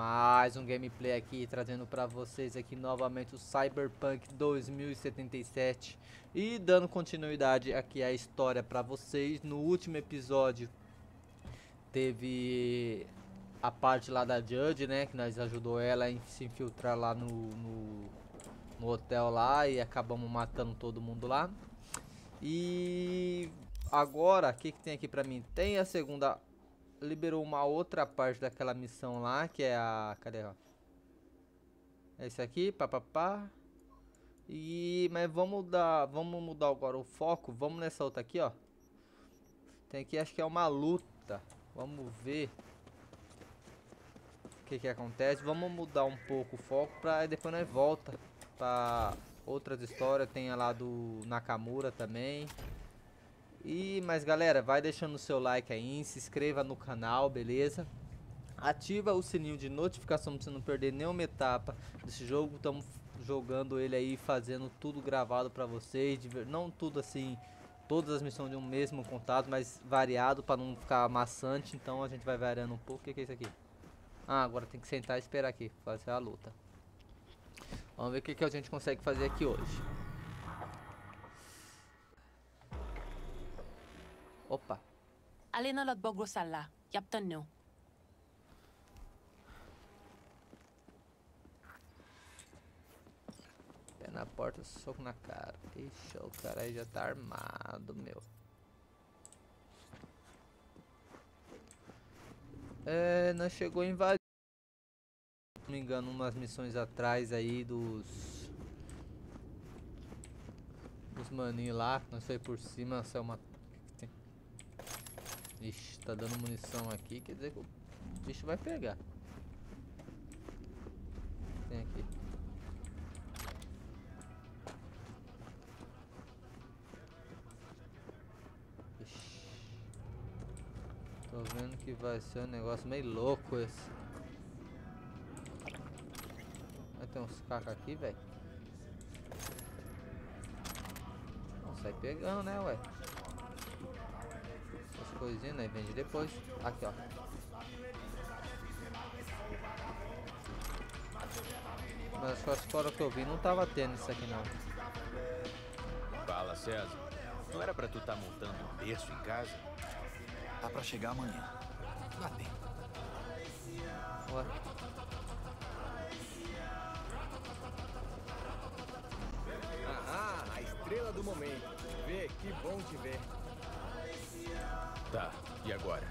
Mais um gameplay aqui, trazendo pra vocês aqui novamente o Cyberpunk 2077 E dando continuidade aqui à história pra vocês No último episódio teve a parte lá da Judge, né? Que nós ajudou ela a se infiltrar lá no, no, no hotel lá E acabamos matando todo mundo lá E agora, o que, que tem aqui pra mim? Tem a segunda liberou uma outra parte daquela missão lá, que é a... Cadê, ó? É esse aqui, papapá. E... Mas vamos mudar, vamos mudar agora o foco. Vamos nessa outra aqui, ó. Tem aqui, acho que é uma luta. Vamos ver. O que que acontece. Vamos mudar um pouco o foco pra depois nós volta pra outras histórias. Tem a lá do Nakamura também. E, mas galera, vai deixando o seu like aí, se inscreva no canal, beleza? Ativa o sininho de notificação pra você não perder nenhuma etapa desse jogo. Estamos jogando ele aí, fazendo tudo gravado pra vocês. Não tudo assim, todas as missões de um mesmo contato, mas variado pra não ficar maçante. Então a gente vai variando um pouco. O que, que é isso aqui? Ah, agora tem que sentar e esperar aqui, fazer a luta. Vamos ver o que, que a gente consegue fazer aqui hoje. Opa. Alina lot bogro salla. Yaptan no. Pé na porta, soco na cara. Ixi, o cara aí já tá armado, meu. É, nós chegou a invadir. Se não me engano, umas missões atrás aí dos... Dos maninhos lá, nós foi por cima, saiu uma Ixi, tá dando munição aqui, quer dizer que o bicho vai pegar. Tem aqui. Ixi. Tô vendo que vai ser um negócio meio louco esse. Vai ter uns cacos aqui, velho. Sai pegando, né, ué? Coisinhas, né? Vende depois. Aqui, ó. Mas as história que eu vi não tava tendo isso aqui não. Fala, César. Não era pra tu estar tá montando um berço em casa? Tá pra chegar amanhã. Dá tempo. Ué. Ahá, a estrela do momento. Vê, que bom te ver. E agora?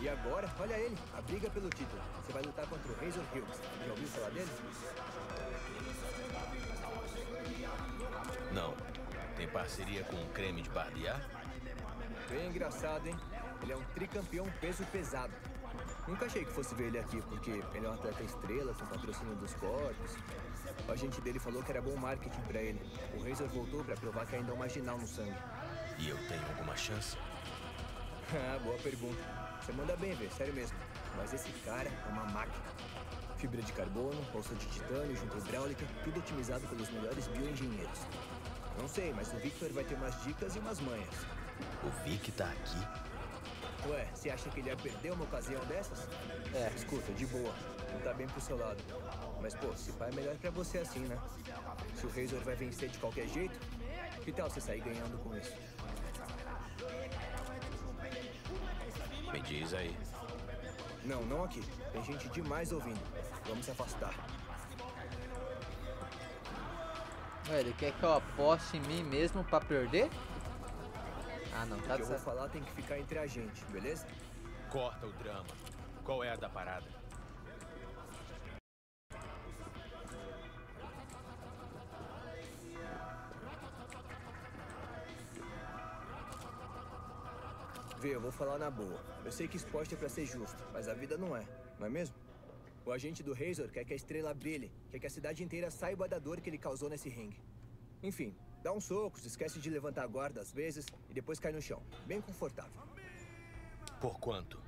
E agora, olha ele, a briga pelo título. Você vai lutar contra o Razor Hills. Já ouviu falar dele? Não. Tem parceria com o creme de barbear? Bem engraçado, hein? Ele é um tricampeão peso pesado. Nunca achei que fosse ver ele aqui, porque ele é um atleta estrela, com patrocínio dos corpos. O agente dele falou que era bom marketing pra ele. O Razor voltou pra provar que ainda é um marginal no sangue. E eu tenho alguma chance? Ah, boa pergunta. Você manda bem, ver, sério mesmo. Mas esse cara é uma máquina. Fibra de carbono, bolsa de titânio, junta hidráulica, tudo otimizado pelos melhores bioengenheiros. Não sei, mas o Victor vai ter umas dicas e umas manhas. O Vic tá aqui? Ué, você acha que ele ia perder uma ocasião dessas? É, escuta, de boa. Não tá bem pro seu lado. Mas, pô, se pai é melhor pra você assim, né? Se o Razor vai vencer de qualquer jeito, que tal você sair ganhando com isso? Me diz aí. Não, não aqui. Tem gente demais ouvindo. Vamos se afastar. Ué, ele quer que eu aposte em mim mesmo pra perder? Ah, não, tá O que eu vou falar tem que ficar entre a gente, beleza? Corta o drama. Qual é a da parada? Vê, eu vou falar na boa. Eu sei que esporte é pra ser justo, mas a vida não é, não é mesmo? O agente do Razor quer que a estrela brilhe, quer que a cidade inteira saiba da dor que ele causou nesse ringue. Enfim, dá uns socos, esquece de levantar a guarda às vezes e depois cai no chão. Bem confortável. Por quanto?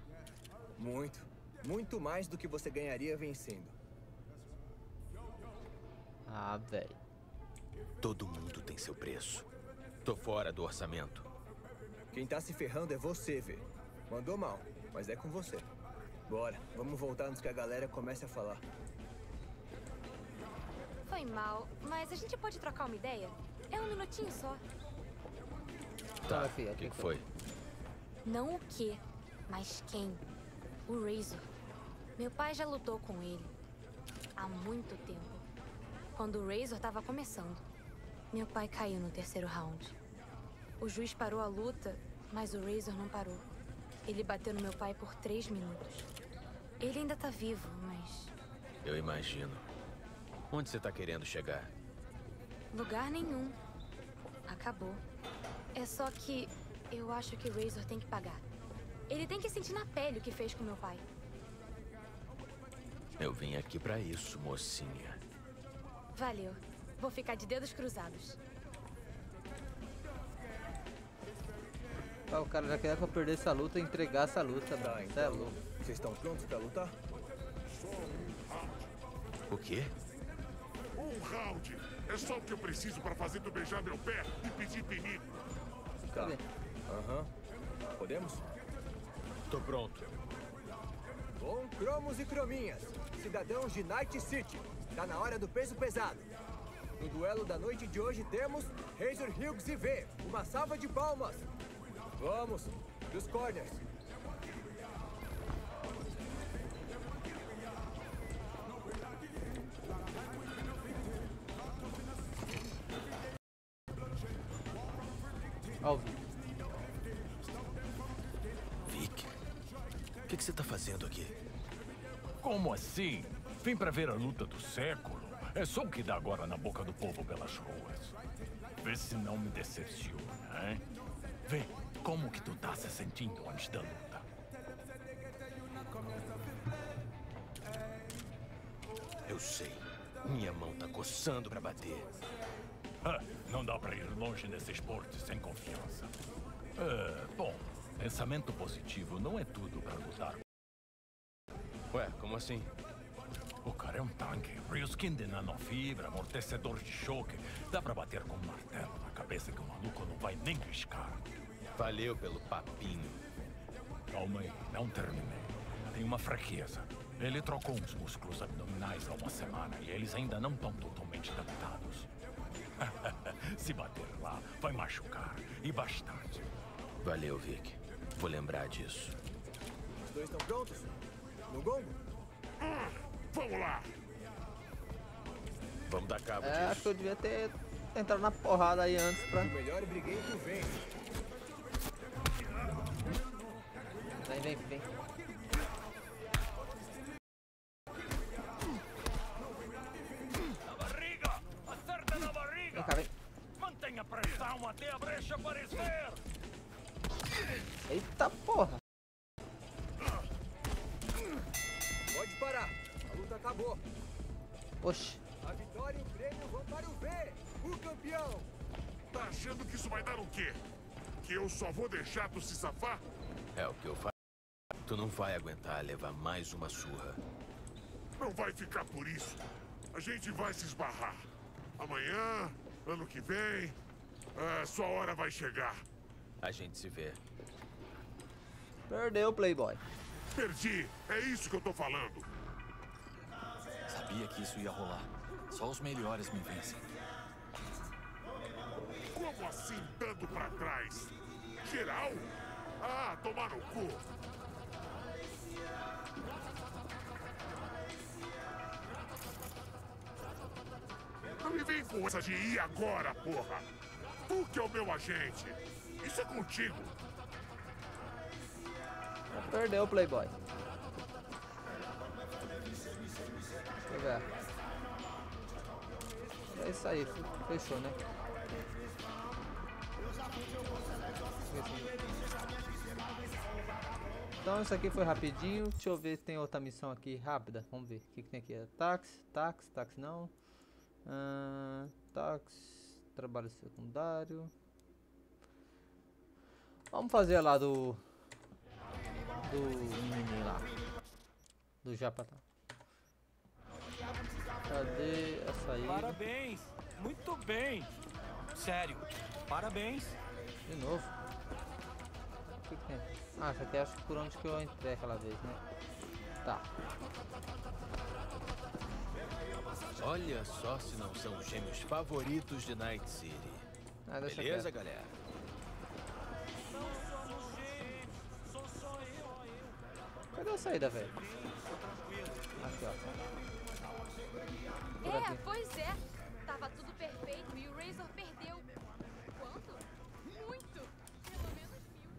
Muito. Muito mais do que você ganharia vencendo. Ah, velho. Todo mundo tem seu preço. Tô fora do orçamento. Quem tá se ferrando é você, Vê. Mandou mal, mas é com você. Bora, vamos voltar antes que a galera comece a falar. Foi mal, mas a gente pode trocar uma ideia? É um minutinho só. Tá, o que, que que que foi? Não o que, mas quem. O Razor. Meu pai já lutou com ele. Há muito tempo. Quando o Razor estava começando. Meu pai caiu no terceiro round. O juiz parou a luta, mas o Razor não parou. Ele bateu no meu pai por três minutos. Ele ainda tá vivo, mas Eu imagino. Onde você tá querendo chegar? lugar nenhum. Acabou. É só que eu acho que o Razor tem que pagar. Ele tem que sentir na pele o que fez com meu pai. Eu vim aqui pra isso, mocinha. Valeu. Vou ficar de dedos cruzados. Ah, o cara já queria que eu perdesse essa luta e entregasse essa luta, Tá, mano. É então. louco. Vocês estão prontos pra lutar? O quê? Um round! É só o que eu preciso para fazer tu beijar meu pé e pedir pinico. Tá. Aham. Podemos? Tô pronto. Bom, cromos e crominhas. Cidadãos de Night City. Tá na hora do peso pesado. No duelo da noite de hoje temos Razor Hughes e V. Uma salva de palmas. Vamos, dos corners. Ao vivo. Vic, o que, que você tá fazendo aqui? Como assim? Vim pra ver a luta do século. É só o que dá agora na boca do povo pelas ruas. Vê se não me decepciona, hein? Vê como que tu tá se sentindo antes da luta. Eu sei. Minha mão tá coçando pra bater. Ah, não dá pra ir longe nesse esporte sem confiança. É, bom, pensamento positivo não é tudo pra lutar. Ué, como assim? O cara é um tanque. Ryuskin de nanofibra, amortecedor de choque. Dá pra bater com um martelo na cabeça que o maluco não vai nem riscar. Valeu pelo papinho. Calma aí, não terminei. Tem uma fraqueza. Ele trocou uns músculos abdominais há uma semana e eles ainda não estão totalmente adaptados. Se bater lá, vai machucar. E bastante. Valeu, Vic. Vou lembrar disso. Os dois estão prontos? No gongo? Vamos lá! Vamos dar cabo É, acho disso. que eu devia ter entrado na porrada aí antes pra. O melhor briguento vence. Vem, vem, vem. Na vai aguentar levar mais uma surra. Não vai ficar por isso. A gente vai se esbarrar. Amanhã, ano que vem, a sua hora vai chegar. A gente se vê. Perdeu o Playboy. Perdi, é isso que eu tô falando. Sabia que isso ia rolar. Só os melhores me vencem. Como assim dando pra trás? Geral? Ah, tomar no cu. Não me vem com essa de ir agora, porra. Tu que é o meu agente. Isso é contigo. Perdeu o Playboy. Deixa eu ver. É isso aí, fechou, né? Então isso aqui foi rapidinho. Deixa eu ver se tem outra missão aqui rápida. Vamos ver. O que, que tem aqui? É táxi, táxi, táxi não. Ah, táxi, trabalho secundário. Vamos fazer lá do. Do menino lá. Do Japatá. Cadê a saída? Parabéns! Muito bem! Sério, parabéns! De novo. O que, que tem? Ah, aqui acho que por onde que eu entrei aquela vez, né? Tá. Olha só se não são os gêmeos favoritos de Night City. Ah, deixa Beleza, quieto. galera? Cadê a saída, velho? Aqui, ó. Por É, aqui. pois é. Tava tudo perfeito e o Razor perdeu. Quanto? Muito. Pelo menos mil.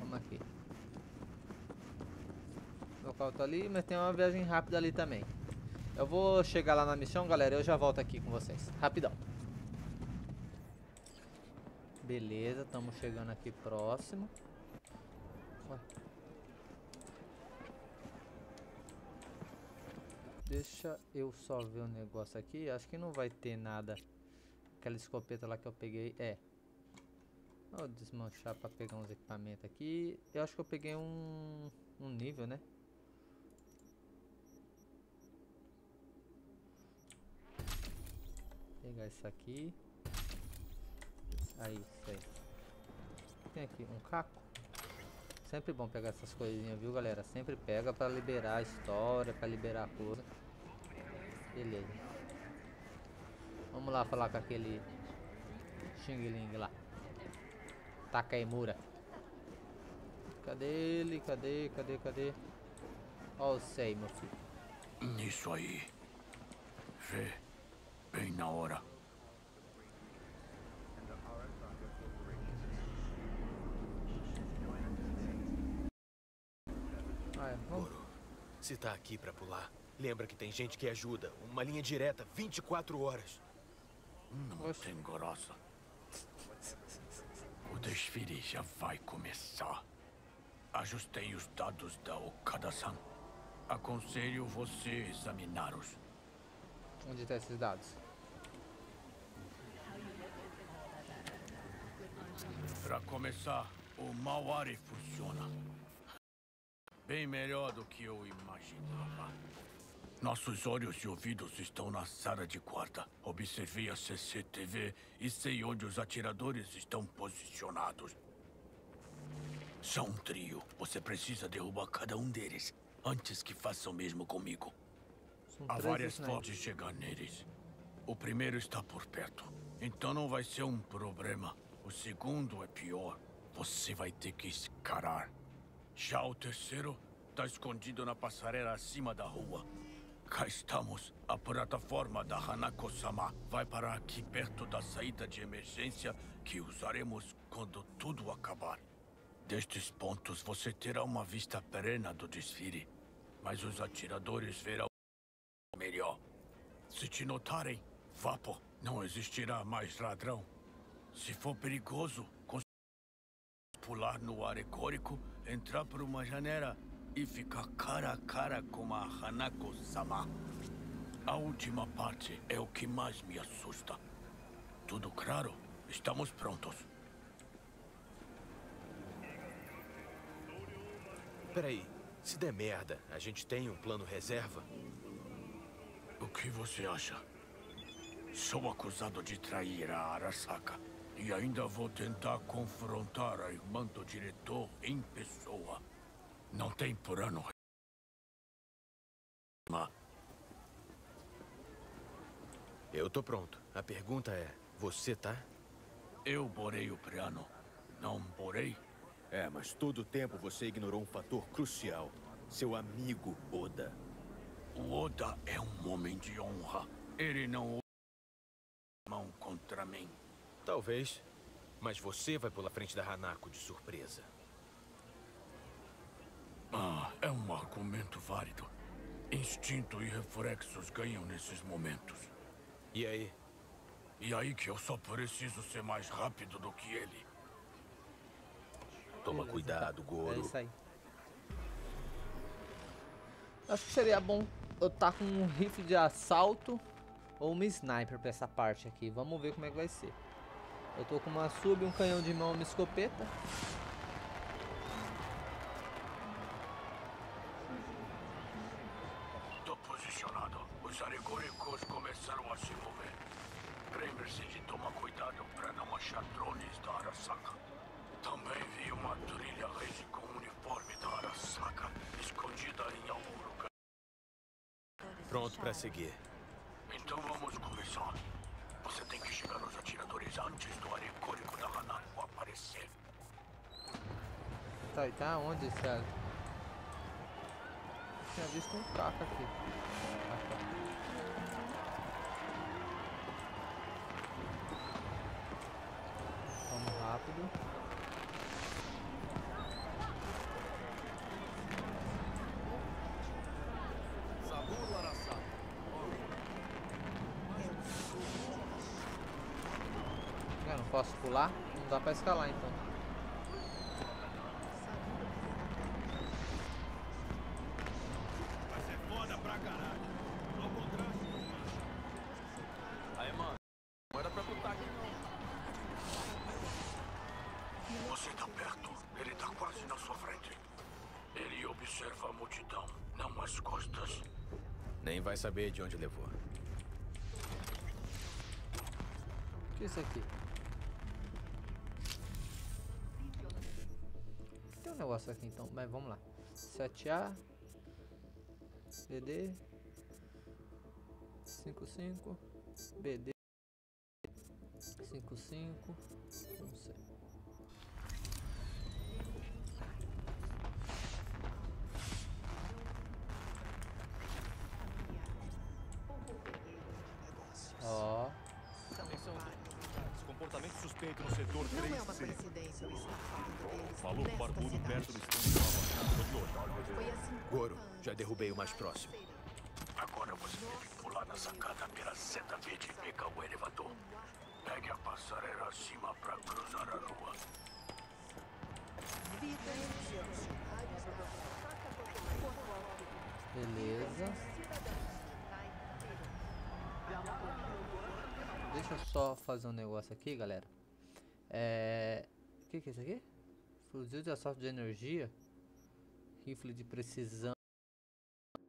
Vamos aqui. O local tá ali, mas tem uma viagem rápida ali também. Eu vou chegar lá na missão, galera. Eu já volto aqui com vocês. Rapidão. Beleza, estamos chegando aqui próximo. Ué. Deixa eu só ver o negócio aqui. Acho que não vai ter nada. Aquela escopeta lá que eu peguei. É. Vou desmanchar para pegar uns equipamentos aqui. Eu acho que eu peguei um, um nível, né? Pegar isso aqui. Aí, isso aí. Tem aqui um caco. Sempre bom pegar essas coisinhas, viu, galera? Sempre pega para liberar a história, para liberar a coisa. Beleza. Vamos lá falar com aquele Xing Ling lá. Takaimura. Cadê ele? Cadê? Cadê? Cadê? Ó, o sei, meu filho. Isso aí. Vê. Bem na hora. Ah, é. Goro, se tá aqui pra pular, lembra que tem gente que ajuda. Uma linha direta, 24 horas. Não tem graça. O desfile já vai começar. Ajustei os dados da Okada-san. Aconselho você examiná-los. Onde tá esses dados? Para começar, o Mauari funciona. Bem melhor do que eu imaginava. Nossos olhos e ouvidos estão na sala de guarda. Observei a CCTV e sei onde os atiradores estão posicionados. São um trio. Você precisa derrubar cada um deles antes que façam o mesmo comigo. São Há várias formas de chegar neles. O primeiro está por perto, então não vai ser um problema. O segundo é pior. Você vai ter que escalar. Já o terceiro está escondido na passarela acima da rua. Cá estamos. A plataforma da Hanako-sama vai parar aqui perto da saída de emergência que usaremos quando tudo acabar. Destes pontos você terá uma vista plena do desfile, mas os atiradores verão melhor. Se te notarem, vapo, não existirá mais ladrão. Se for perigoso, pular no aregórico, entrar por uma janela e ficar cara a cara com a Hanako-sama. A última parte é o que mais me assusta. Tudo claro? Estamos prontos. Peraí, se der merda, a gente tem um plano reserva? O que você acha? Sou acusado de trair a Arasaka. E ainda vou tentar confrontar a irmã do diretor em pessoa. Não tem plano. Eu tô pronto. A pergunta é: você tá? Eu borei o piano. Não borei? É, mas todo o tempo você ignorou um fator crucial: seu amigo Oda. O Oda é um homem de honra. Ele não mão contra mim. Talvez. Mas você vai pela frente da Hanako de surpresa. Ah, é um argumento válido. Instinto e reflexos ganham nesses momentos. E aí? E aí que eu só preciso ser mais rápido do que ele. Toma Beleza, cuidado, tá. Goro. É isso aí. Acho que seria bom eu estar com um rifle de assalto ou uma sniper pra essa parte aqui. Vamos ver como é que vai ser. Eu tô com uma sub, um canhão de mão, uma escopeta. Tô posicionado. Os aregóricos começaram a se mover. Lembre-se de tomar cuidado para não achar drones da Arasaka. Também vi uma trilha laser com o uniforme da Arasaka. Pronto para seguir. Então vamos começar. Você tem que chegar aos atiradores antes do arecônico da Hanako aparecer. Tá, onde? Eu tinha visto um caca aqui. Vamos rápido. Eu não posso pular? Não dá pra escalar então. Vai ser foda pra caralho. Ao contrário. Aí, mano. Não era pra tu estar aqui, não. Você tá perto. Ele tá quase na sua frente. Ele observa a multidão, não as costas. Nem vai saber de onde levou. O que é isso aqui? Tem um negócio aqui então, mas vamos lá. 7A BD 55 BD 55 não sei. Suspeito no setor Não é uma 3C. coincidência o estafado deles nesta barbudo perto do stand de Nova. Tô de olho. Foi 50 Goro, já derrubei o mais próximo. Agora você deve pular na sacada pela seta verde e pegar o elevador. Pegue a passarela acima pra cruzar a rua. beleza. Deixa eu só fazer um negócio aqui, galera. É. O que, que é isso aqui? Fuzil de assalto de energia. Rifle de precisão.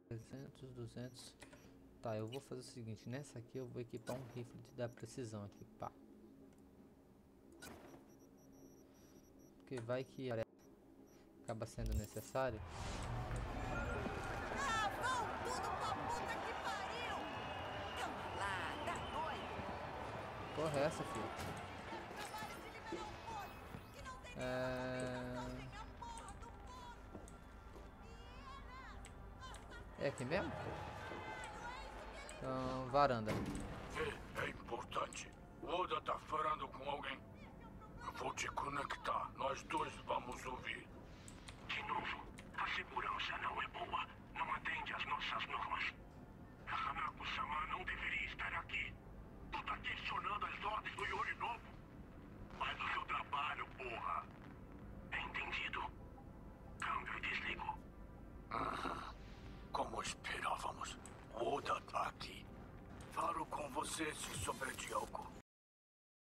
300, 200. Tá, eu vou fazer o seguinte. Nessa aqui eu vou equipar um rifle de dar precisão aqui. Pá. Porque vai que acaba sendo necessário. Porra, é essa, filho? É... é aqui mesmo? Então, varanda. Vê, é importante. O Oda tá falando com alguém. Eu vou te conectar. Nós dois vamos ouvir. De novo, a segurança não é boa. Não atende às nossas normas. A Hanako-sama não deveria estar aqui. Tu tá questionando as você se souber de algo.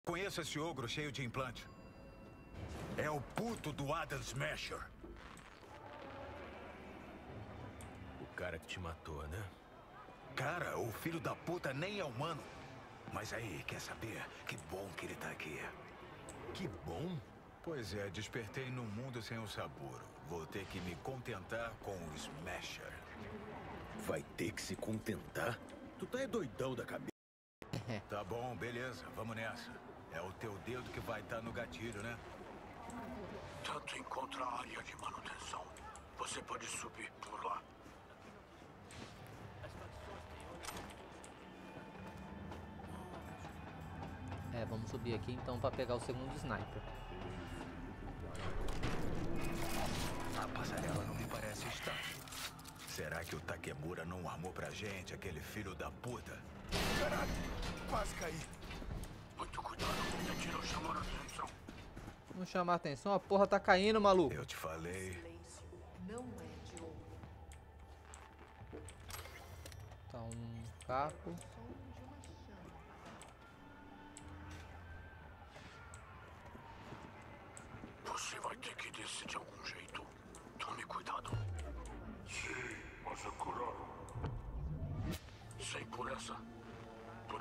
Conheço esse ogro cheio de implante. É o puto do Adam Smasher. O cara que te matou, né? Cara, o filho da puta nem é humano. Mas aí, quer saber? Que bom que ele tá aqui. Que bom. Pois é, despertei num mundo sem o Saburo. Vou ter que me contentar com o Smasher. Vai ter que se contentar? Tu tá é doidão da cabeça. Tá bom, beleza, vamos nessa. É o teu dedo que vai estar no gatilho, né? Tanto encontra a área de manutenção. Você pode subir por lá. É, vamos subir aqui então pra pegar o segundo sniper. A passarela não me parece estável. Será que o Takemura não armou pra gente, aquele filho da puta? Caralho, quase caí. Muito cuidado, tiro chamando a atenção. Não chamar atenção, a porra tá caindo, maluco. Eu te falei. Silêncio não é de ouro. Tá um caco. Som de uma chama. Você vai ter que descer de algum jeito. Tome cuidado. Sim, mas é curado. Sei por essa.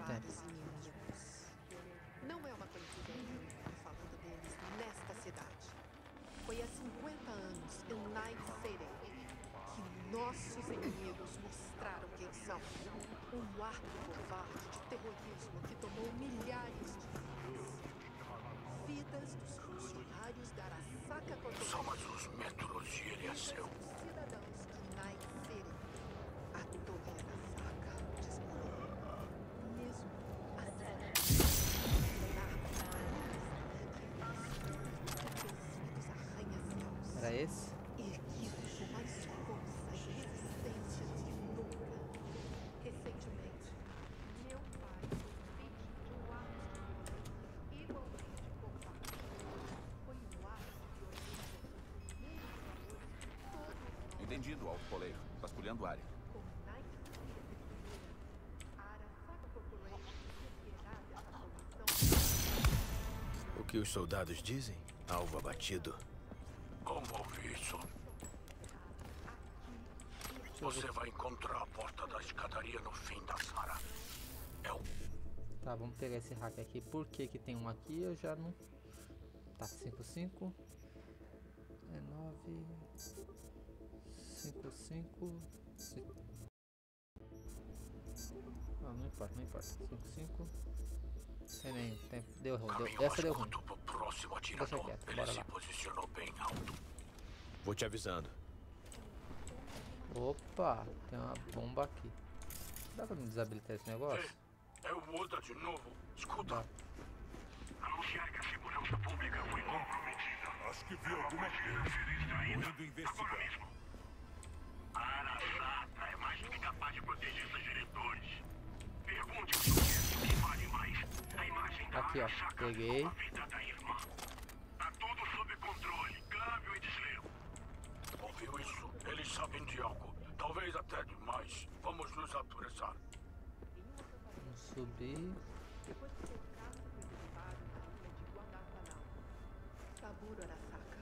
Os inimigos. Não é uma coincidência estar falando deles nesta cidade. Foi há 50 anos, em Night City, que nossos inimigos mostraram quem são. Um ato covarde de terrorismo que tomou milhares de vidas. Vidas dos funcionários da Arasaka. Só mais uns metros e ele é seu. Cidadãos de Night City. A torre Arasaka desmoronou. Mesmo assim. arranha-céus. Era esse? Erguidos com mais força e resistência do que nunca. Recentemente, meu pai foi vítima de um ato de violência igualmente covarde. Foi um ato de origem um dos valores que todos nós Entendido, alto poleiro. Vasculhando a área. com Night City destruída, a Arasaka Corporation reerguerá dessa posição O que os soldados dizem? Alvo abatido. Como ouvi isso? Você vai encontrar a porta da escadaria no fim da sala. É o Tá, vamos pegar esse hack aqui. Por que que tem um aqui? Eu já não... Tá, 5, 5. É 9... 5, 5... Ah, não importa, não importa. 5, 5... Tem nenhum. Tem... Deu ruim. Deu... Essa deu ruim. próximo Deixa atirador. quieto, Ele bora se lá. posicionou bem alto. Vou te avisando. Opa, tem uma bomba aqui. Dá pra me desabilitar esse negócio? É o Oda de novo. Escuta. Dá. Anunciar que a segurança pública foi comprometida. Acho que vi alguma coisa. Indo investigar. A é mais do que capaz de proteger seus diretores. Pergunte o que que vale mais. A imagem da Aqui, ó. Peguei. ou a vida da irmã. Tá tudo sob controle. Câmbio e desligo. Ouviu isso? Eles sabem de algo. Talvez até demais. Vamos nos apressar. Vamos subir. Depois que seu caso foi derrubado na ilha de Guadalcanal, Saburo Arasaka,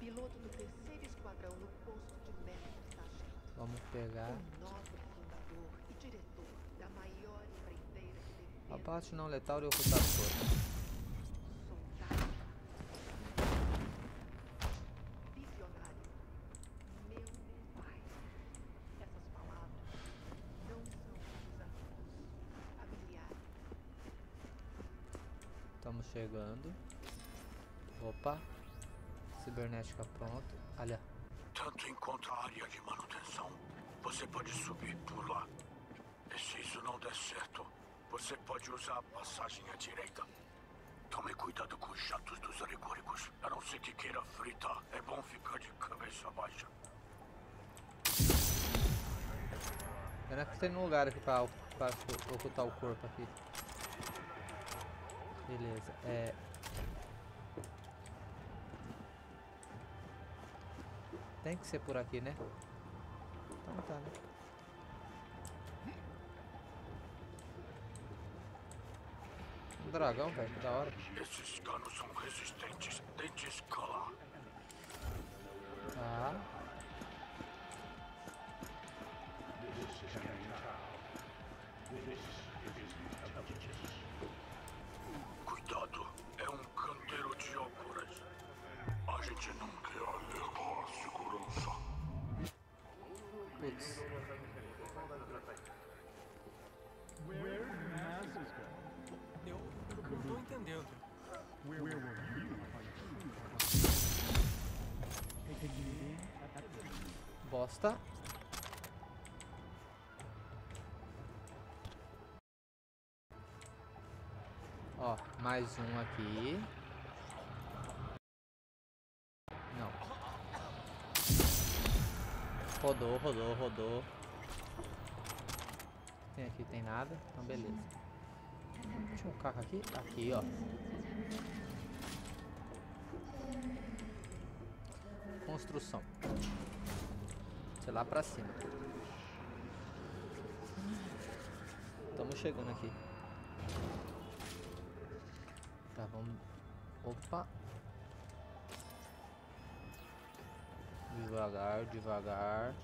piloto do terceiro esquadrão no posto de mestre sargento, Vamos pegar. o nobre fundador e diretor da maior empreiteira de defesa Abate não letal e ocultar o corpo. soldado, visionário, meu pai. Essas palavras não são dos amigos, familiares. Estamos chegando. Opa. Cibernética pronto. Olha. Tanto encontra a área de manutenção. Você pode subir por lá. E se isso não der certo, você pode usar a passagem à direita. Tome cuidado com os jatos dos alegóricos. A não ser que queira fritar, é bom ficar de cabeça baixa. Pena que tem um lugar aqui pra, pra ocu- ocultar o corpo aqui. Beleza. É. Tem que ser por aqui, né? Então tá, né? Um dragão, velho, que da hora. Esses canos são resistentes. Tente escalar. Tá. Cuidado, entendendo. Bosta. Ó, mais um aqui. Não. Rodou, rodou, rodou. Tem aqui, tem nada. Então beleza. Tinha um carro aqui? Aqui, ó. Construção. Sei lá pra cima. estamos chegando aqui. Tá, vamos... Opa. Devagar, devagar.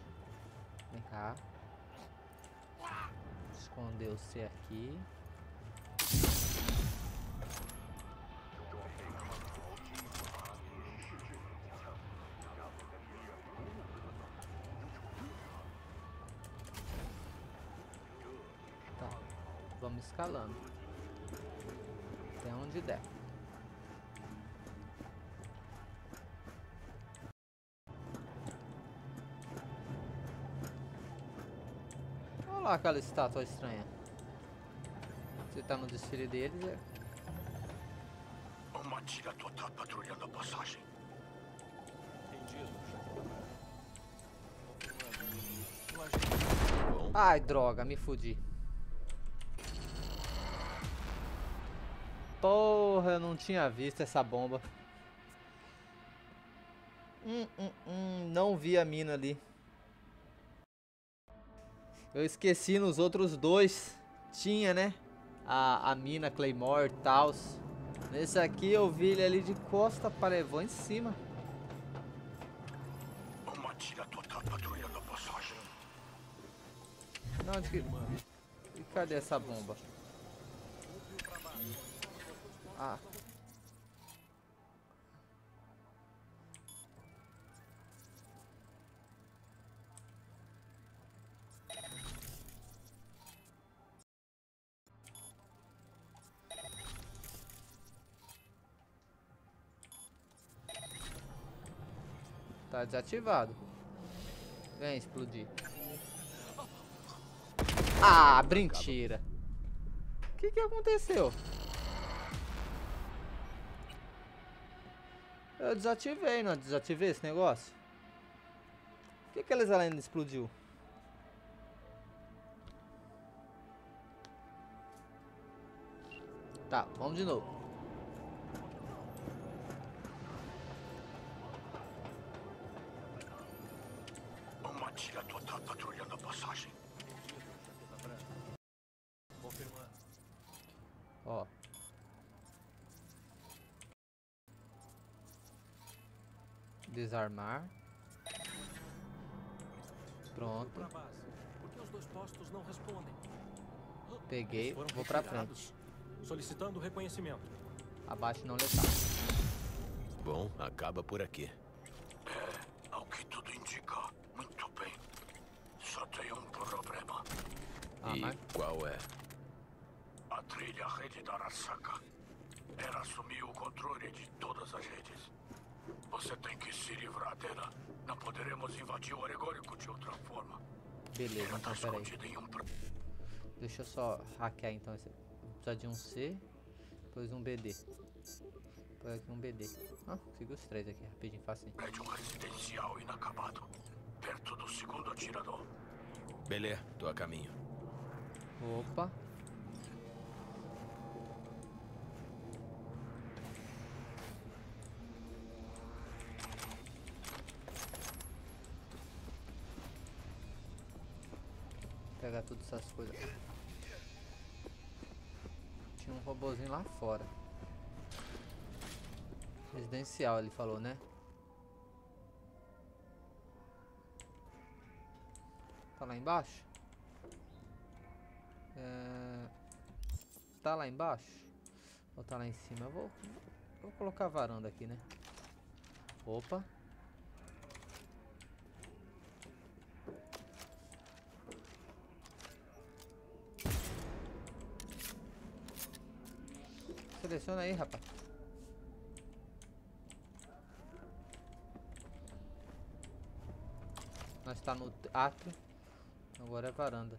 Vem cá. C aqui. Tá. Vamos escalando. Até onde der. Olha lá aquela estátua estranha. Você tá no desfile deles, é. Uma tira total patrulhando a passagem. Ai, droga, me fudi. Tinha visto essa bomba. Hum, hum, hum, não vi a mina ali. Eu esqueci nos outros dois. Tinha, né? A, a mina Claymore e tal. Nesse aqui eu vi ele ali de costa para levou em cima. Não, onde que... E cadê essa bomba? Ah. Tá desativado. Vem explodir. Ah, mentira. O que que aconteceu? Eu desativei, não desativei esse negócio? Por que aqueles além explodiu? Tá, vamos de novo. Não respondem? Peguei, vou pra frente. Solicitando reconhecimento. Abaixo não letal. Bom, acaba por aqui. É, ao que tudo indica. Muito bem. Só tem um problema. Ah, e mas- qual é? A trilha rede da Arasaka. Ela assumiu o controle de todas as redes. Livrar dela. Não poderemos invadir o Oregônico de outra forma. Beleza, então peraí. um... Deixa eu só hackear então esse. Vou precisar de um C, depois um BD. Depois aqui um BD. Ah, consegui os três aqui, rapidinho, facinho. prédio residencial inacabado. Perto do segundo atirador. Belê, tô a caminho. Opa. Pegar todas essas coisas. Tinha um robozinho lá fora. Residencial, ele falou, né? Tá lá embaixo? É... Tá lá embaixo? Ou tá lá em cima? Eu vou, vou colocar a varanda aqui, né? Opa. Seleciona aí, rapaz. Nós tá no átrio. Agora é varanda.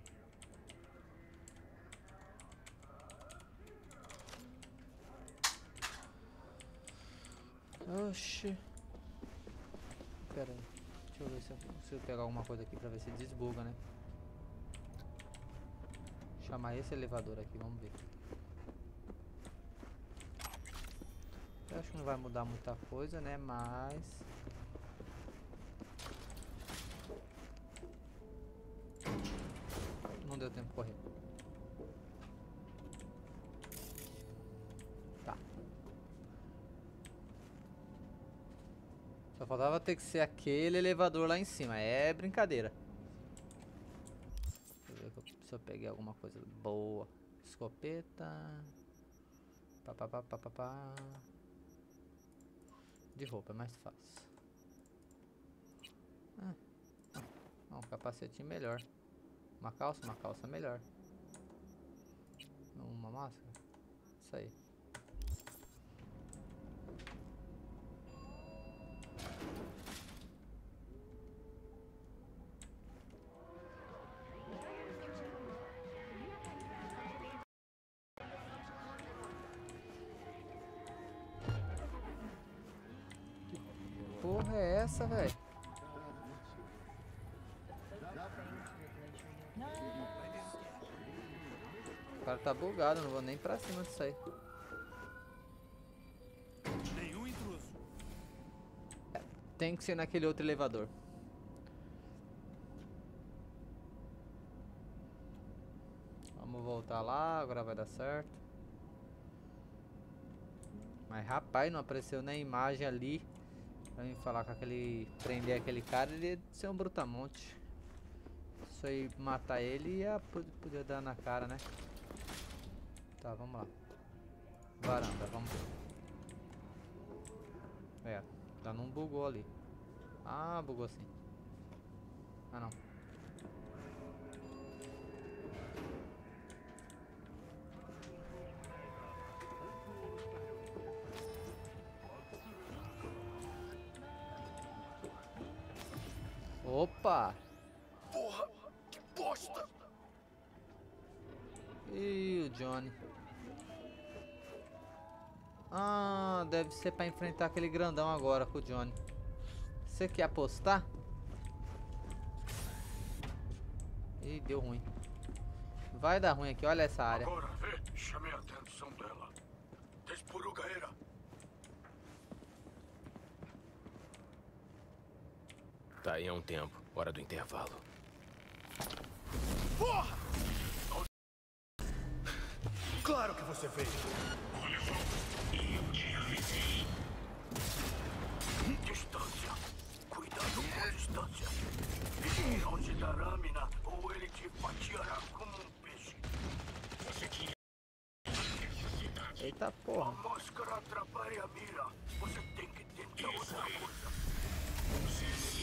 Oxi. Pera aí. Deixa eu ver se eu consigo pegar alguma coisa aqui pra ver se desbuga, né? Chamar esse elevador aqui, vamos ver. acho que não vai mudar muita coisa, né? Mas... Não deu tempo de correr. Tá. Só faltava ter que ser aquele elevador lá em cima. É brincadeira. Deixa eu ver se eu peguei alguma coisa boa. Escopeta. Pá, pá, pá, pá, pá, pá. De roupa é mais fácil. Ah, um capacetinho melhor. Uma calça, uma calça melhor. Uma máscara. Isso aí. Porra é essa, velho? O cara tá bugado, não vou nem pra cima disso aí. Nenhum intruso. É, tem que ser naquele outro elevador. Vamos voltar lá, agora vai dar certo. Mas rapaz, não apareceu nem imagem ali. Pra mim falar com aquele. prender aquele cara, ele ia ser um brutamonte. Isso aí matar ele ia poder dar na cara, né? Tá, vamos lá. Varanda, vamos ver. É, já não bugou ali. Ah, bugou sim. Ah não. Opa! Porra, que bosta! E o Johnny. Ah, deve ser pra enfrentar aquele grandão agora com o Johnny. Você quer apostar? Ih, deu ruim. Vai dar ruim aqui, olha essa área. Agora vê, chamei a atenção dela. Despurugaeira. Tá aí há um tempo. Hora do intervalo. Porra! Claro que você veio. Eu te avisei. Distância. Cuidado com a distância. Fique longe da lâmina ou ele te fatiará como um peixe. Você tinha Eita porra. A máscara atrapalha a mira. Você tem que tentar outra coisa. Você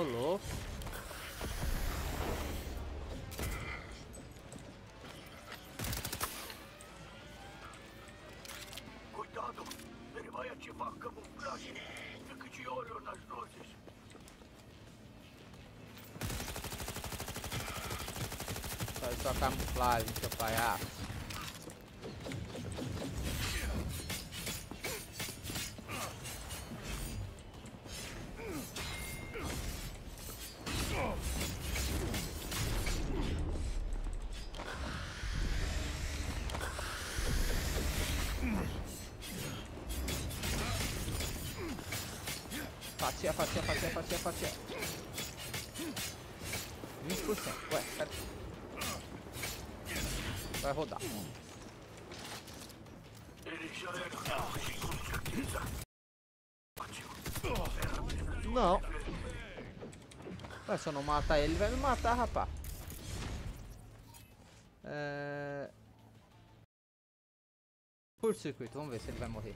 Ô louco. Cuidado, ele vai ativar camuflagem. Fique de olho nas luzes. Faz sua camuflagem, seu palhaço. Com certeza. Não. Ué, se eu não matar ele, ele vai me matar, rapá. É... Curto-circuito, vamos ver se ele vai morrer.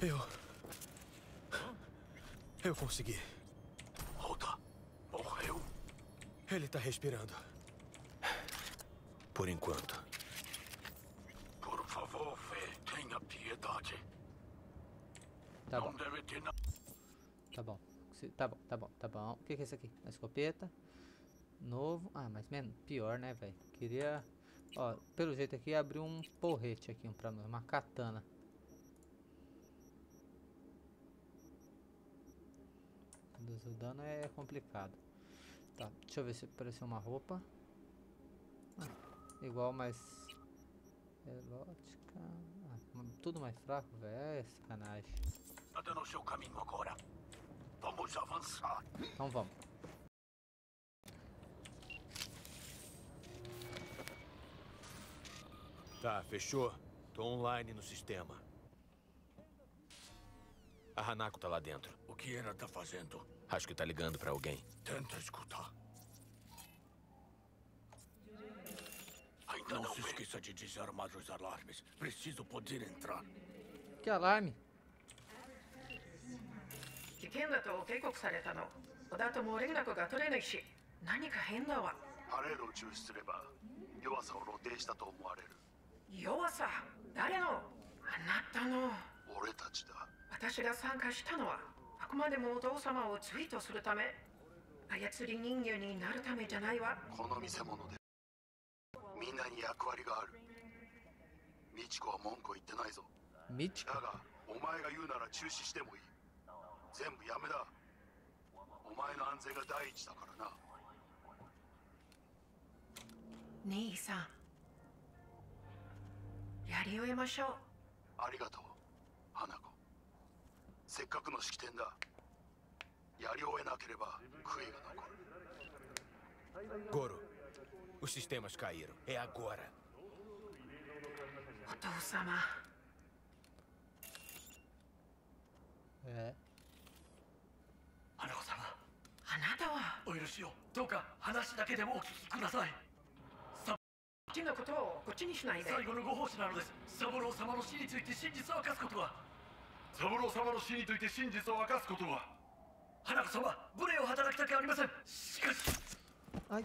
Eu. Eu consegui. Roda. Morreu? Ele tá respirando. Por enquanto. Por favor, Fê, tenha piedade. Tá Não bom, deve ter nada. tá bom. Tá bom, tá bom, tá bom. O que, que é isso aqui? A escopeta. Novo. Ah, mas menos. Pior, né, velho? Queria Ó, pelo jeito aqui abriu um porrete aqui pra nós, uma katana. Reduzir o dano é complicado. Tá, deixa eu ver se apareceu uma roupa. Ah, igual, mas... Erótica... Ah, tudo mais fraco, velho. É sacanagem. Anda no seu caminho agora. Vamos avançar. Então vamos. Tá, fechou. Tô online no sistema. A Hanako tá lá dentro. O que ela tá fazendo? Acho que tá ligando pra alguém. Tenta escutar. Ainda não, se esqueça de desarmar os alarmes. Preciso poder entrar. Que alarme? 危険だと警告されたの小田とも連絡が取れないし何か変だわパレードを中止すれば弱さを露呈したと思われる弱さ誰のあなたの俺たちだ私が参加したのはあくまでもお父様をツイートするため操り人形になるためじゃないわ。この見せ物でみんなに役割がある。美智子は文句を言ってないぞ。美智子？だがお前が言うなら中止してもいい。全部やめだ。お前の安全が第一だからな。兄さんやり終えましょう。ありがとう花子せっかくの式典だ。やり終えなければ悔いが残る。Goro, os sistemas caíram. É agora. お父様。É. 花子様あなたは？お許しを。どうか話だけでもお聞きください。こっちのことをこっちにしないで。最後のご奉仕なのです。三郎様の死について真実を明かすことは三郎様の死について真実を明かすことは花子様無礼を働きたくありませんしかし Ai.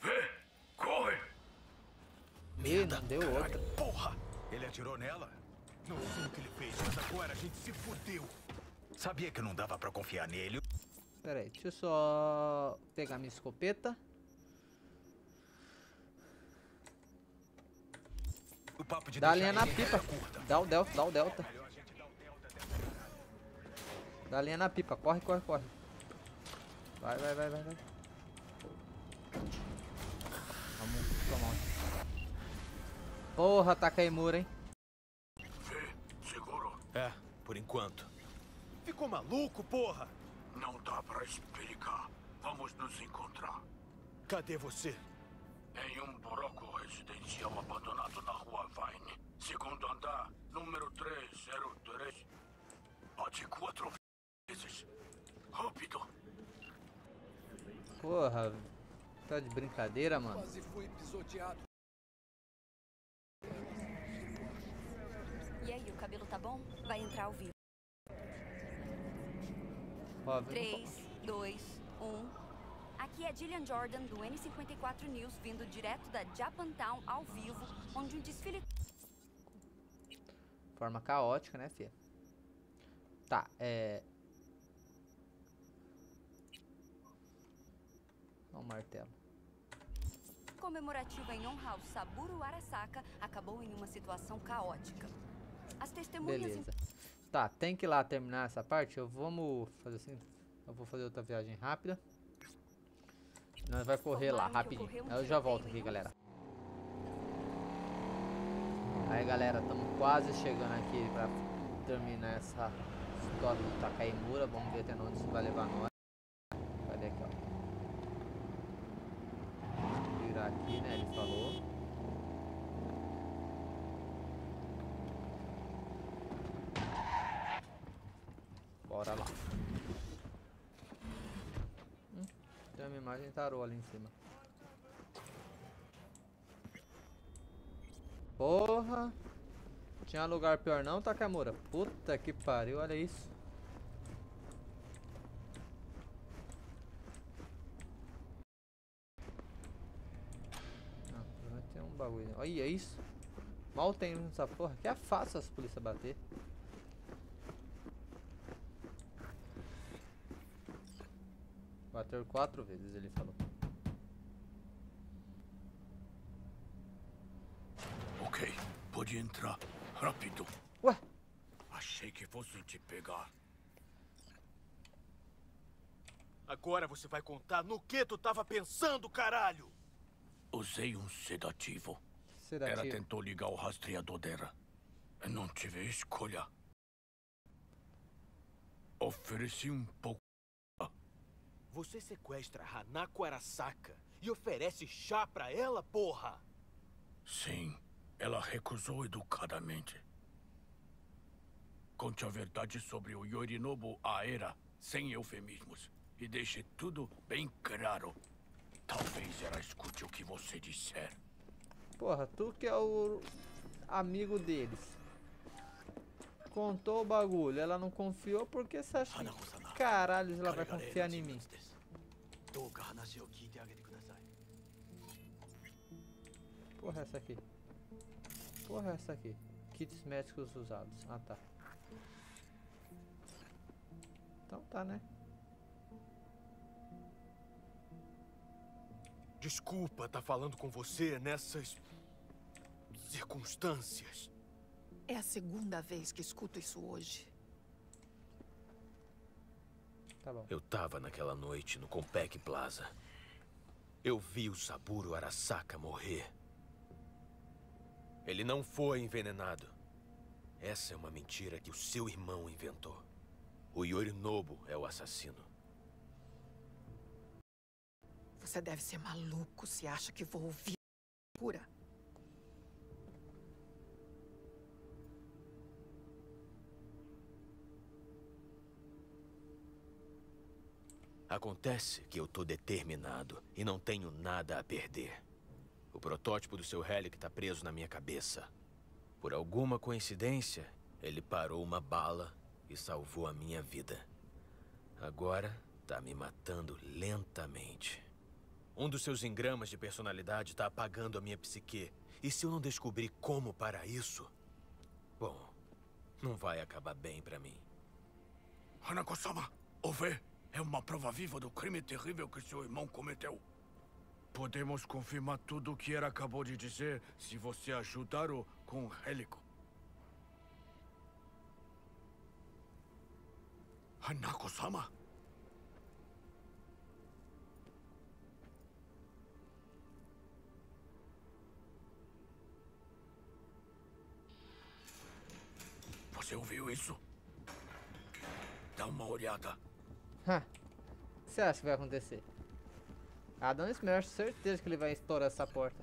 Vê, corre! Ih, não deu outra. Porra! Ele atirou nela? Não sei o que ele fez, mas agora a gente se fudeu. Sabia que não dava pra confiar nele. Pera aí, deixa eu só pegar minha escopeta. O papo de Dá a linha na pipa. curta. Dá o delta, dá o delta. Dá a linha na pipa, corre, corre, corre. Vai, vai, vai, vai, vai. Vamos tomar um. Porra, tá Takeimura, hein? Seguro? É, por enquanto. Ficou maluco, porra? Não dá pra explicar. Vamos nos encontrar. Cadê você? Em um bloco residencial abandonado na rua Vine. Segundo andar, número 303. Bate quatro vezes. Rápido. Porra, tá de brincadeira, mano. Quase fui pisoteado. E aí, o cabelo tá bom? Vai entrar ao vivo. Ó, vem- 3, 2, 1. Aqui é Gillian Jordan do N54 News, vindo direto da Japantown ao vivo, onde um desfile. Forma caótica, né, filha? Tá, é. Ó o martelo. comemorativo em honra ao Saburo Arasaka acabou em uma situação caótica. As testemunhas. Beleza. Tá, tem que ir lá terminar essa parte. Eu vamos fazer assim. Eu vou fazer outra viagem rápida. Nós vai correr lá rapidinho. Aí eu já volto aqui, galera. Aí, galera, estamos quase chegando aqui pra terminar essa história do Takaimura. Vamos ver até onde isso vai levar nós. Cadê aqui, ó? Virar aqui, né? Ele falou. Bora lá. Hum, tem uma imagem tarô ali em cima. Porra! Tinha lugar pior não, Takamura? Puta que pariu, olha isso. Não, vai ter um bagulho. Olha isso. Mal tem essa porra. Que é fácil as polícias bater. Bateu quatro vezes, ele falou. Ok, pode entrar. Rápido. Ué? Achei que fosse te pegar. Agora você vai contar no que tu tava pensando, caralho! Usei um sedativo. Sedativo. Ela tentou ligar o rastreador dela. Não tive escolha. Ofereci um pouco você sequestra Hanako Arasaka e oferece chá pra ela, porra! Sim, ela recusou educadamente. Conte a verdade sobre o Yorinobu Aera, sem eufemismos. E deixe tudo bem claro. Talvez ela escute o que você disser. Porra, tu que é o amigo deles. Contou o bagulho, ela não confiou porque você acha que caralho ela vai confiar em mim? Porra, essa aqui. Porra, essa aqui. Kits médicos usados. Ah, tá. Então tá, né? Desculpa tá falando com você nessas circunstâncias. É a segunda vez que escuto isso hoje. Tá bom. Eu tava naquela noite no Compec Plaza. Eu vi o Saburo Arasaka morrer. Ele não foi envenenado. Essa é uma mentira que o seu irmão inventou. O Yorinobu é o assassino. Você deve ser maluco se acha que vou ouvir pura. Acontece que eu tô determinado e não tenho nada a perder. O protótipo do seu Relic tá preso na minha cabeça. Por alguma coincidência, ele parou uma bala e salvou a minha vida. Agora tá me matando lentamente. Um dos seus engramas de personalidade tá apagando a minha psique. E se eu não descobrir como para isso? Bom, não vai acabar bem pra mim. Hanako-sama, ouve? É uma prova viva do crime terrível que seu irmão cometeu. Podemos confirmar tudo o que ela acabou de dizer se você ajudar-o com o Hélico. Hanako-sama? Você ouviu isso? Dá uma olhada. O que você acha que vai acontecer? Adam Smash, certeza que ele vai estourar essa porta.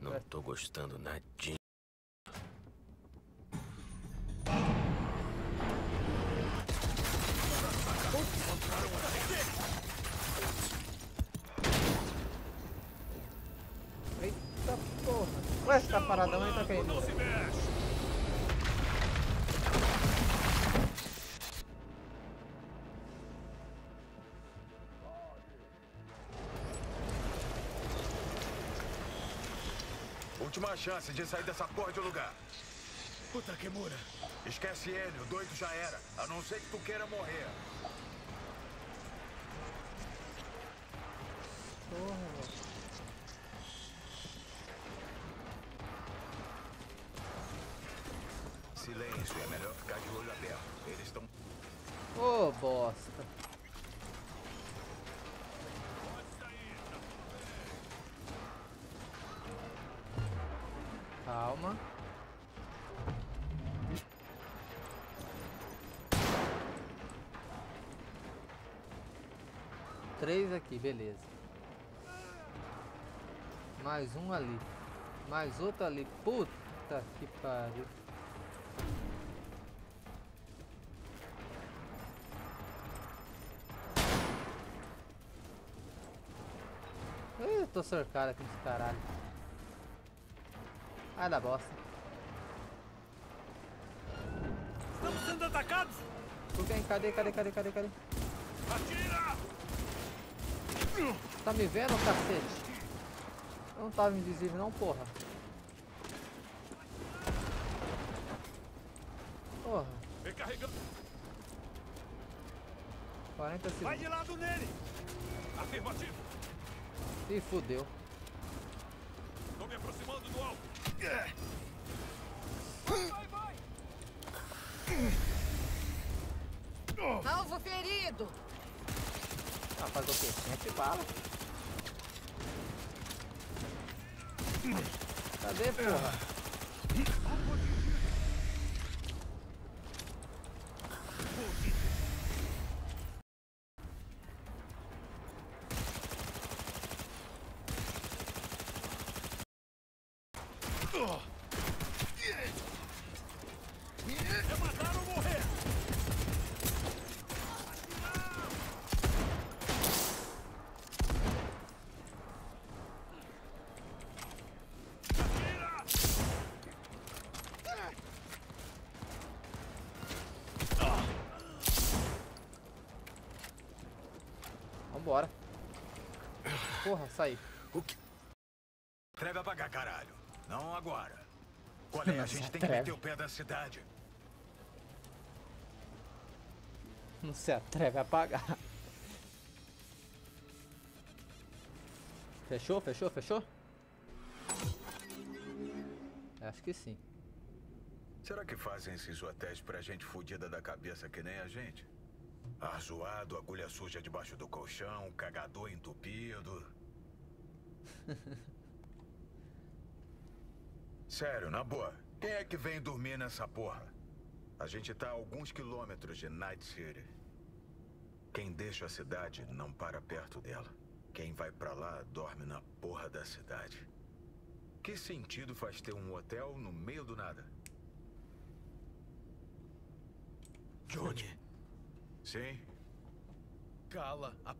Não tô gostando nadinha. Chance de sair dessa porra de lugar. O Takemura. Esquece ele, o doido já era. A não ser que tu queira morrer. Três aqui, beleza. Mais um ali. Mais outro ali. Puta que pariu. Eu tô cercado aqui nesse caralho. Ai da bosta. Estamos sendo atacados! Por quem? Cadê, cadê, cadê, cadê, cadê? Atira! Tá me vendo, cacete? Eu não tava invisível não, porra. Porra. Recarregando. 40 Vai segundos. de lado nele! Afirmativo! Ih, fudeu. Tô me aproximando do alvo! Alvo ferido! Ah, fazer o quê? Sempre bala. Cadê, porra? É matar ou morrer! Vambora. Porra, saí. O que? Treve apagar, caralho. Não agora. Qual é? A Essa gente tem que meter o pé da cidade. Não se atreve a apagar. Fechou, fechou, fechou? Acho que sim. Será que fazem esses hotéis pra gente fudida da cabeça que nem a gente? Ar zoado, agulha suja debaixo do colchão, cagador entupido. Sério, na boa. Quem é que vem dormir nessa porra? A gente tá a alguns quilômetros de Night City. Quem deixa a cidade não para perto dela. Quem vai pra lá dorme na porra da cidade. Que sentido faz ter um hotel no meio do nada? Johnny, Sim? cala a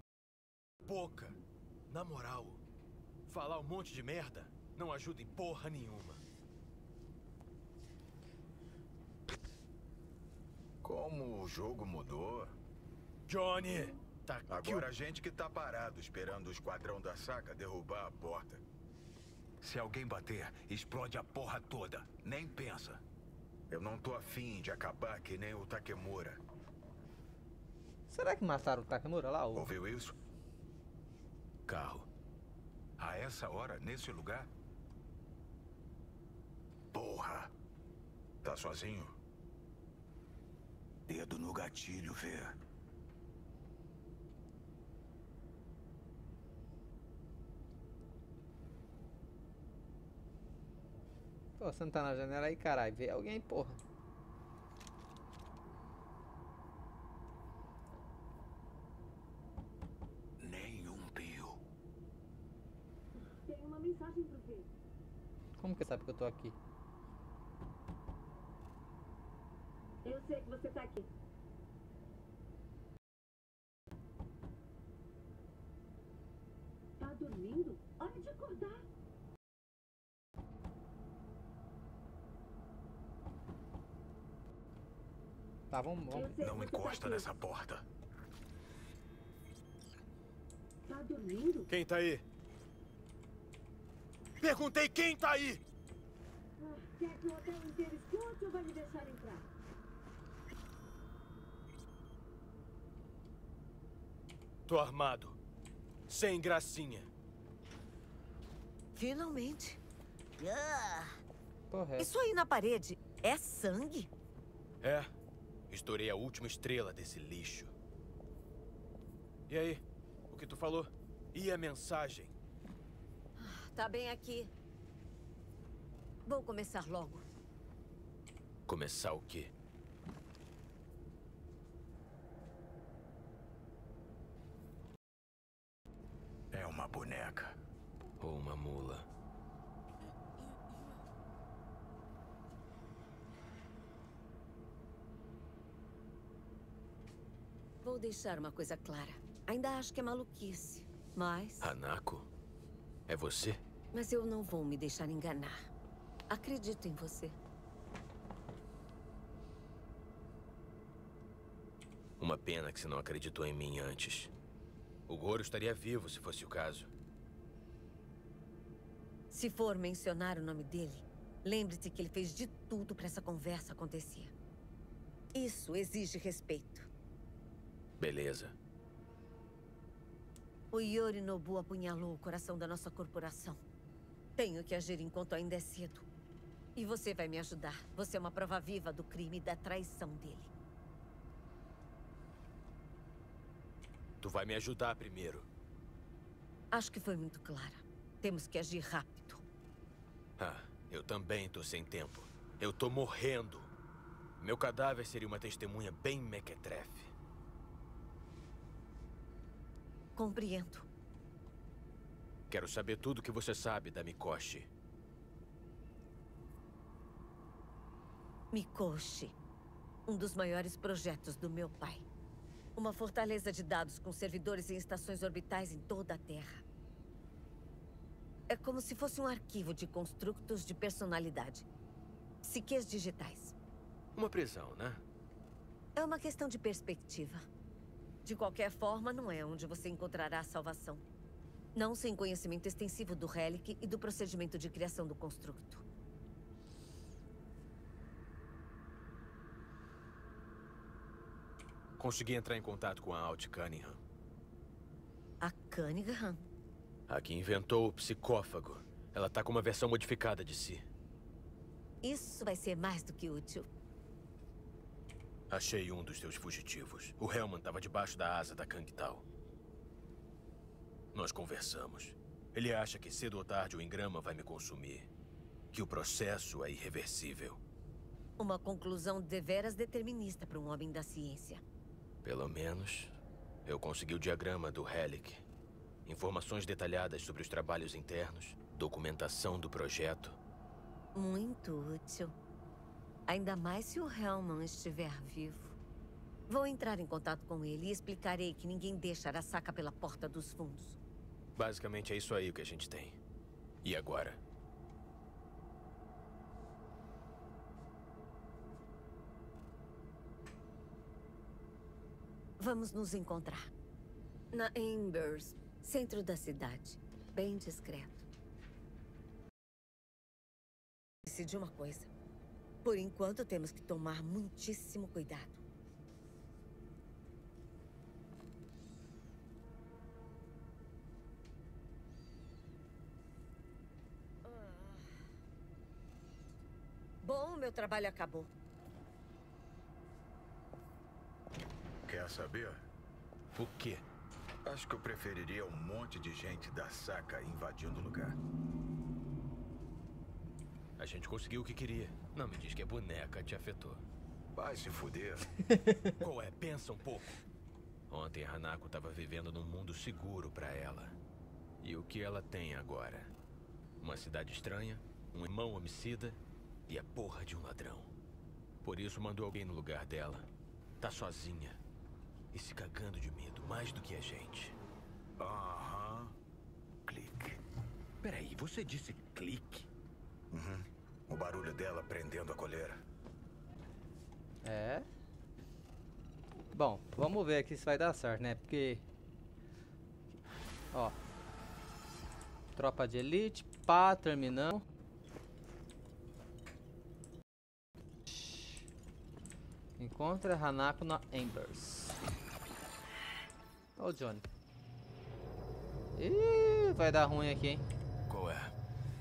boca. Na moral, falar um monte de merda não ajuda em porra nenhuma. Como o jogo mudou. Johnny, tá aqui Agora a gente que tá parado esperando o esquadrão da saca derrubar a porta. Se alguém bater, explode a porra toda. Nem pensa. Eu não tô afim de acabar que nem o Takemura. Será que mataram o Takemura lá? Ou... Ouviu isso? Carro. A essa hora, nesse lugar? Porra! Tá sozinho? Dedo no gatilho, vê. Pô, você não tá na janela aí, caralho. Vê alguém, porra. Nenhum pio. Tem uma mensagem pro V. Como que sabe que eu tô aqui? Eu sei que você tá aqui. Tá dormindo? Hora de acordar. Tá, vamos, vamos. Não encosta nessa porta. Tá dormindo? Quem tá aí? Perguntei quem tá aí! Ah, quer que o hotel inteiro escute ou vai me deixar entrar? Tô armado. Sem gracinha. Finalmente. Ah, Porra, é. isso aí na parede é sangue? É, estourei a última estrela desse lixo. E aí, o que tu falou? E a mensagem? Tá bem aqui. Vou começar logo. Começar o quê? É uma boneca. Ou uma mula. Vou deixar uma coisa clara. Ainda acho que é maluquice. Mas. Hanako? É você? Mas eu não vou me deixar enganar. Acredito em você. Uma pena que você não acreditou em mim antes. O Goro estaria vivo se fosse o caso. Se for mencionar o nome dele, lembre-se que ele fez de tudo para essa conversa acontecer. Isso exige respeito. Beleza. O Yorinobu apunhalou o coração da nossa corporação. Tenho que agir enquanto ainda é cedo. E você vai me ajudar. Você é uma prova viva do crime e da traição dele. Vai me ajudar primeiro. Acho que foi muito clara. Temos que agir rápido. Ah, eu também tô sem tempo. Eu tô morrendo. Meu cadáver seria uma testemunha bem mequetrefe. Compreendo. Quero saber tudo o que você sabe da Mikoshi. Mikoshi. Um dos maiores projetos do meu pai. Uma fortaleza de dados com servidores em estações orbitais em toda a Terra. É como se fosse um arquivo de construtos de personalidade. Psiques digitais. Uma prisão, né? É uma questão de perspectiva. De qualquer forma, não é onde você encontrará a salvação. Não sem conhecimento extensivo do Relic e do procedimento de criação do construto. Consegui entrar em contato com a Alt Cunningham. A Cunningham? A que inventou o psicófago. Ela tá com uma versão modificada de si. Isso vai ser mais do que útil. Achei um dos teus fugitivos. O Hellman estava debaixo da asa da Kang Tao. Nós conversamos. Ele acha que cedo ou tarde o engrama vai me consumir. Que o processo é irreversível. Uma conclusão deveras determinista para um homem da ciência. Pelo menos, eu consegui o diagrama do Relic. Informações detalhadas sobre os trabalhos internos, documentação do projeto. Muito útil. Ainda mais se o Hellman estiver vivo. Vou entrar em contato com ele e explicarei que ninguém deixa Arasaka pela porta dos fundos. Basicamente é isso aí o que a gente tem. E agora? Vamos nos encontrar. Na Embers, centro da cidade. Bem discreto. Decidi uma coisa. Por enquanto, temos que tomar muitíssimo cuidado. Bom, meu trabalho acabou. Quer saber? O quê? Acho que eu preferiria um monte de gente da saca invadindo o lugar. A gente conseguiu o que queria. Não me diz que a boneca te afetou. Vai se fuder. Qual é? Pensa um pouco. Ontem a Hanako estava vivendo num mundo seguro para ela. E o que ela tem agora? Uma cidade estranha, um irmão homicida e a porra de um ladrão. Por isso mandou alguém no lugar dela. Tá sozinha. E se cagando de medo, mais do que a gente. Aham. Clique. Peraí, você disse clique? Uhum. O barulho dela prendendo a coleira. É. Bom, vamos ver aqui se vai dar certo, né? Porque... Ó. Tropa de elite, pá, terminamos. Encontra Hanako na Embers. Ó o Johnny. Ih, vai dar ruim aqui, hein? Qual é?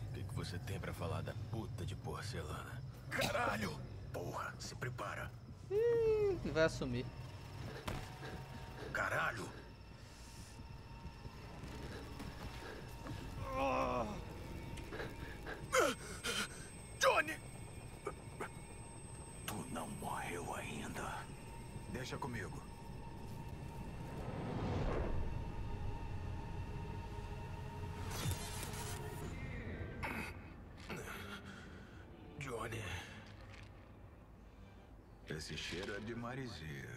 O que, que você tem pra falar da puta de porcelana? Caralho! Porra, se prepara. Ih, vai assumir. Caralho! Johnny! Tu não morreu ainda. Deixa comigo. Esse cheiro é de marisia.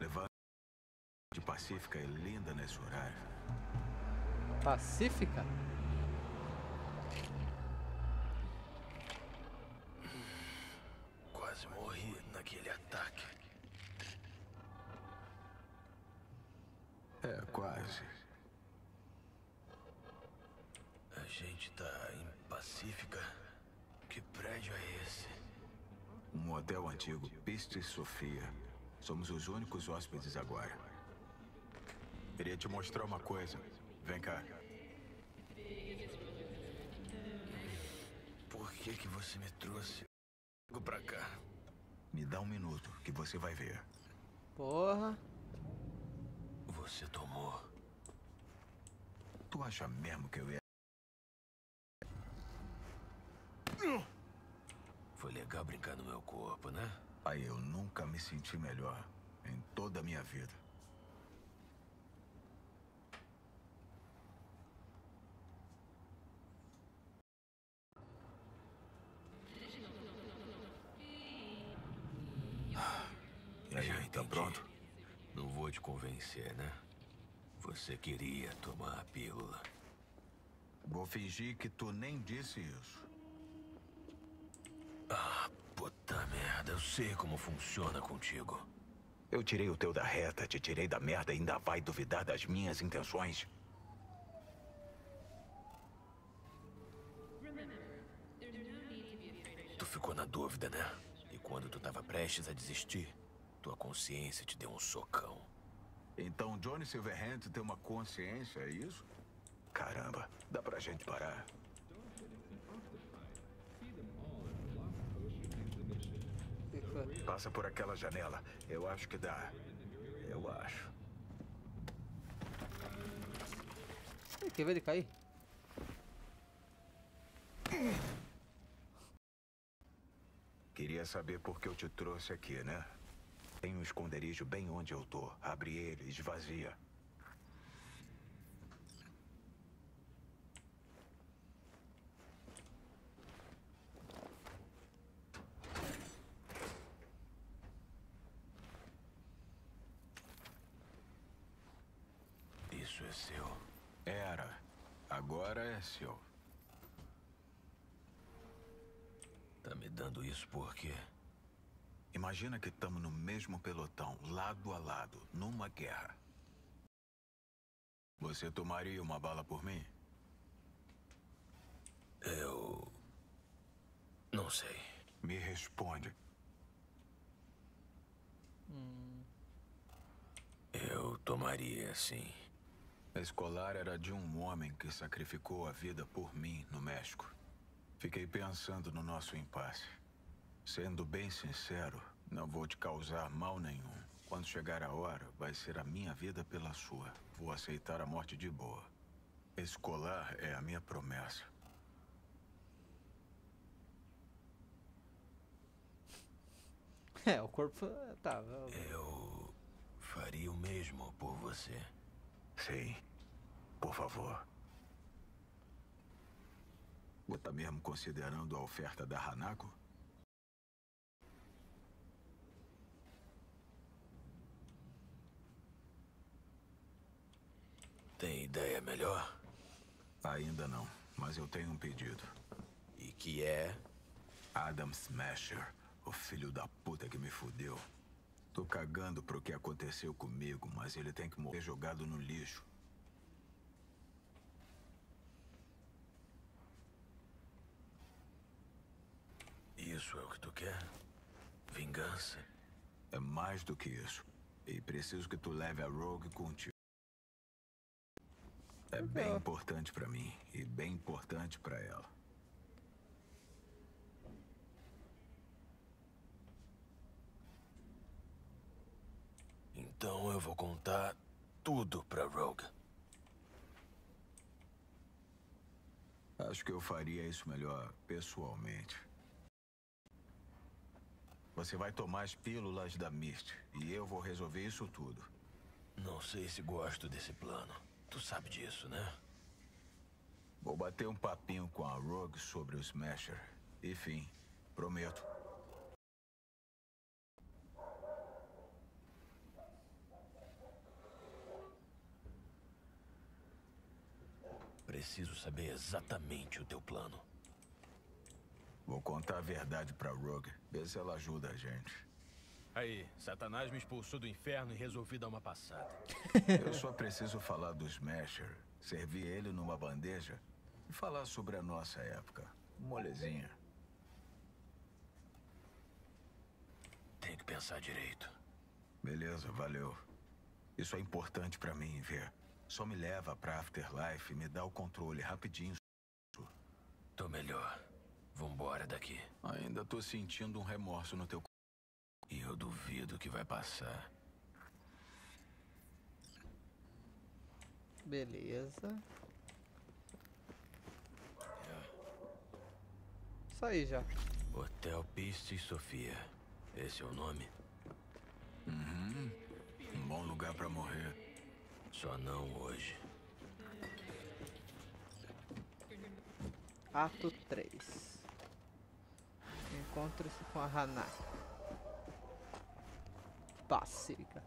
Levar de Pacífica é linda nesse horário. Pacífica? Quase morri naquele ataque. É, quase. A gente tá em Pacífica? Que prédio é esse? Um hotel antigo, Piste Sofia. Somos os únicos hóspedes agora. Queria te mostrar uma coisa. Vem cá. que que você me trouxe? Pra cá. Me dá um minuto, que você vai ver. Porra. Você tomou. Tu acha mesmo que eu ia... Foi legal brincar no meu corpo, né? Aí eu nunca me senti melhor em toda a minha vida. E aí, tá pronto? Não vou te convencer, né? Você queria tomar a pílula. Vou fingir que tu nem disse isso. Ah, puta merda. Eu sei como funciona contigo. Eu tirei o teu da reta, te tirei da merda e ainda vai duvidar das minhas intenções? Tu ficou na dúvida, né? E quando tu tava prestes a desistir, tua consciência te deu um socão. Então Johnny Silverhand tem uma consciência, é isso? Caramba, dá pra gente parar. Passa por aquela janela. Eu acho que dá. Eu acho. Ih, Quer ver ele cair? Queria saber por que eu te trouxe aqui, né? Tem um esconderijo bem onde eu tô. Abre ele, esvazia. Isso é seu. Era. Agora é seu. Tá me dando isso por quê? Imagina que estamos no mesmo pelotão, lado a lado, numa guerra. Você tomaria uma bala por mim? Eu. Não sei. Me responde. Eu tomaria, sim. A escolar era de um homem que sacrificou a vida por mim no México. Fiquei pensando no nosso impasse. Sendo bem sincero, não vou te causar mal nenhum. Quando chegar a hora, vai ser a minha vida pela sua. Vou aceitar a morte de boa. Escolar é a minha promessa. É, o corpo tá. Eu faria o mesmo por você. Sim. Por favor. Você tá mesmo considerando a oferta da Hanako? Tem ideia melhor? Ainda não, mas eu tenho um pedido. E que é? Adam Smasher, o filho da puta que me fudeu. Tô cagando pro que aconteceu comigo, mas ele tem que morrer jogado no lixo. Isso é o que tu quer? Vingança? É mais do que isso. E preciso que tu leve a Rogue contigo. É bem importante pra mim e bem importante pra ela. Então eu vou contar tudo pra Rogue. Acho que eu faria isso melhor pessoalmente. Você vai tomar as pílulas da Mist e eu vou resolver isso tudo. Não sei se gosto desse plano. Tu sabe disso, né? Vou bater um papinho com a Rogue sobre o Smasher. E fim, prometo. Preciso saber exatamente o teu plano. Vou contar a verdade pra Rogue, ver se ela ajuda a gente. Aí, Satanás me expulsou do inferno e resolvi dar uma passada. Eu só preciso falar do Smasher, servir ele numa bandeja e falar sobre a nossa época. Molezinha. Tenho que pensar direito. Beleza, valeu. Isso é importante pra mim, ver. Só me leva pra Afterlife e me dá o controle rapidinho. Tô melhor. Vambora, daqui. Ainda tô sentindo um remorso no teu E eu duvido que vai passar. Beleza. Isso aí já. Hotel Piste e Sofia. Esse é o nome? Uhum. Um bom lugar pra morrer. Só não hoje. Ato 3. Encontre-se com a Hanako. Pacífica.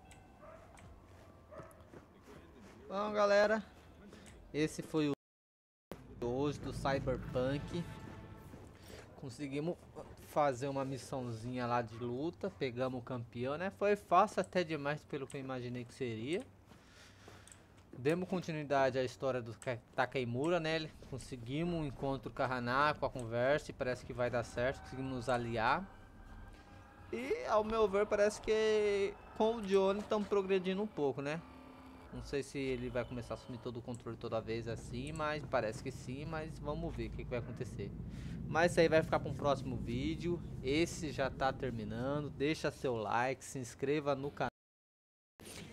Bom, galera. Esse foi o hoje do Cyberpunk. Conseguimos fazer uma missãozinha lá de luta. Pegamos o campeão, né? Foi fácil até demais pelo que eu imaginei que seria. Demos continuidade à história do Takemura, né? Conseguimos um encontro com a Hanako, a conversa, e parece que vai dar certo. Conseguimos nos aliar. E, ao meu ver, parece que com o Johnny estamos progredindo um pouco, né? Não sei se ele vai começar a assumir todo o controle toda vez assim, mas parece que sim, mas vamos ver o que, que vai acontecer. Mas isso aí vai ficar para um próximo vídeo. Esse já está terminando. Deixa seu like, se inscreva no canal.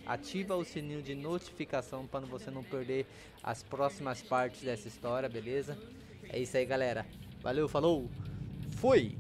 Ativa o sininho de notificação para você não perder as próximas partes dessa história, beleza? É isso aí, galera. Valeu, falou, fui!